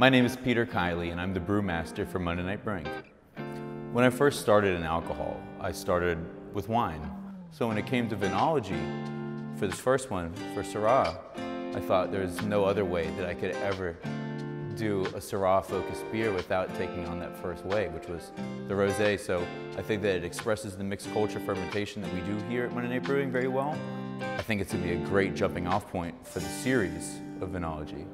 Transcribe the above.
My name is Peter Kiley and I'm the brewmaster for Monday Night Brewing. When I first started in alcohol, I started with wine. So when it came to vinology, for this first one, for Syrah, I thought there's no other way that I could ever do a Syrah-focused beer without taking on that first way, which was the rosé. So I think that it expresses the mixed culture fermentation that we do here at Monday Night Brewing very well. I think it's gonna be a great jumping off point for the series of Vinology.